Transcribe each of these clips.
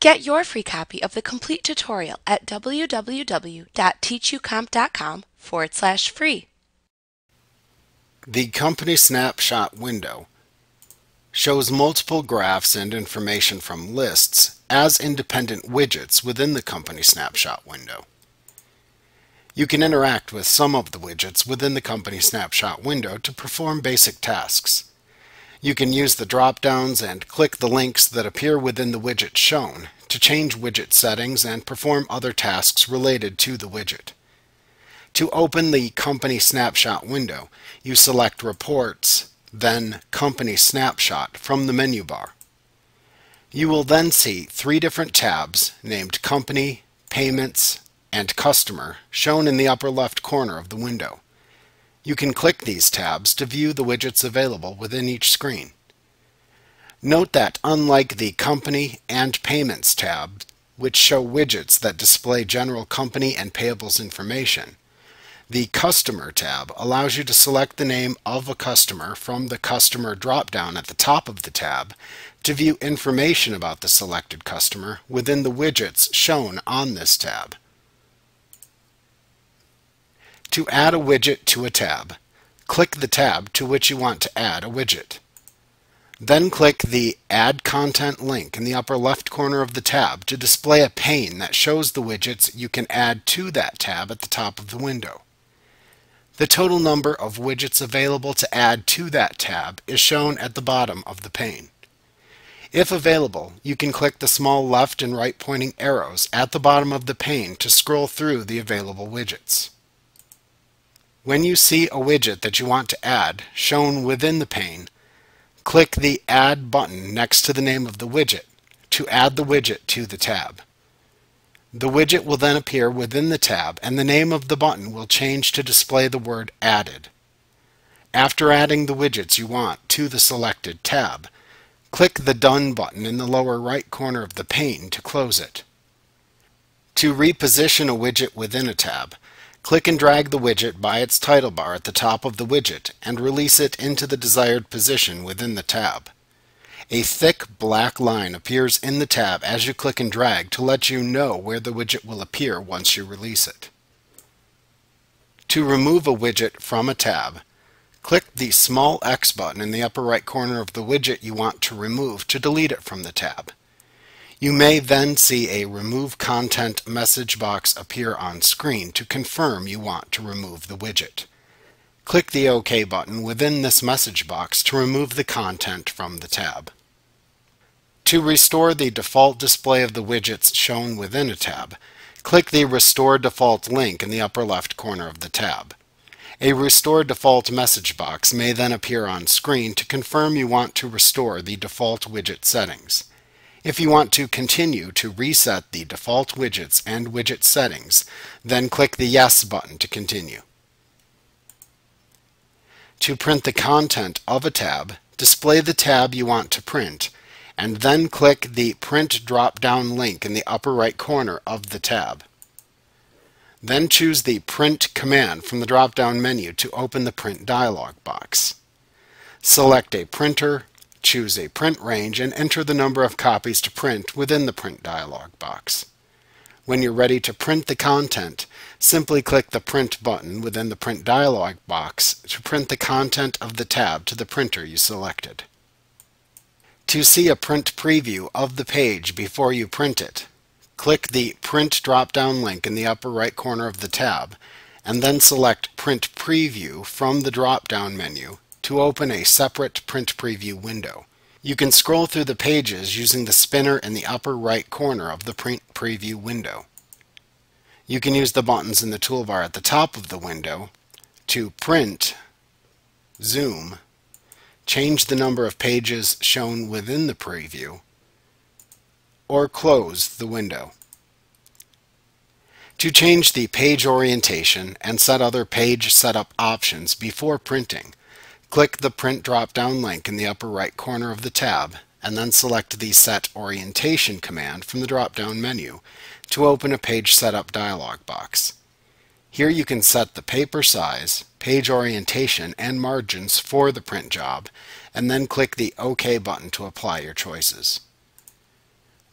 Get your free copy of the complete tutorial at www.teachucomp.com forward slash free. The Company Snapshot window shows multiple graphs and information from lists as independent widgets within the Company Snapshot window. You can interact with some of the widgets within the Company Snapshot window to perform basic tasks. You can use the drop-downs and click the links that appear within the widget shown to change widget settings and perform other tasks related to the widget. To open the Company Snapshot window, you select Reports, then Company Snapshot from the menu bar. You will then see three different tabs named Company, Payments, and Customer shown in the upper left corner of the window. You can click these tabs to view the widgets available within each screen. Note that unlike the Company and Payments tab, which show widgets that display general company and payables information, the Customer tab allows you to select the name of a customer from the Customer drop-down at the top of the tab to view information about the selected customer within the widgets shown on this tab. To add a widget to a tab, click the tab to which you want to add a widget. Then click the Add Content link in the upper left corner of the tab to display a pane that shows the widgets you can add to that tab at the top of the window. The total number of widgets available to add to that tab is shown at the bottom of the pane. If available, you can click the small left and right pointing arrows at the bottom of the pane to scroll through the available widgets. When you see a widget that you want to add shown within the pane, click the Add button next to the name of the widget to add the widget to the tab. The widget will then appear within the tab and the name of the button will change to display the word Added. After adding the widgets you want to the selected tab, click the Done button in the lower right corner of the pane to close it. To reposition a widget within a tab, click and drag the widget by its title bar at the top of the widget and release it into the desired position within the tab. A thick black line appears in the tab as you click and drag to let you know where the widget will appear once you release it. To remove a widget from a tab, click the small X button in the upper right corner of the widget you want to remove to delete it from the tab. You may then see a Remove Content message box appear on screen to confirm you want to remove the widget. Click the OK button within this message box to remove the content from the tab. To restore the default display of the widgets shown within a tab, click the Restore Default link in the upper left corner of the tab. A Restore Default message box may then appear on screen to confirm you want to restore the default widget settings. If you want to continue to reset the default widgets and widget settings, then click the Yes button to continue. To print the content of a tab, display the tab you want to print and then click the Print drop-down link in the upper right corner of the tab. Then choose the Print command from the drop-down menu to open the Print dialog box. Select a printer, choose a print range, and enter the number of copies to print within the Print dialog box. When you're ready to print the content, simply click the Print button within the Print dialog box to print the content of the tab to the printer you selected. To see a print preview of the page before you print it, click the Print drop-down link in the upper right corner of the tab, and then select Print Preview from the drop-down menu to open a separate Print Preview window. You can scroll through the pages using the spinner in the upper right corner of the Print Preview window. You can use the buttons in the toolbar at the top of the window to print, zoom, change the number of pages shown within the preview, or close the window. To change the page orientation and set other page setup options before printing, click the Print drop-down link in the upper right corner of the tab and then select the Set Orientation command from the drop-down menu to open a page setup dialog box. Here you can set the paper size, page orientation, and margins for the print job, and then click the OK button to apply your choices.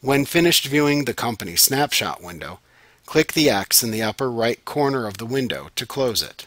When finished viewing the company snapshot window, click the X in the upper right corner of the window to close it.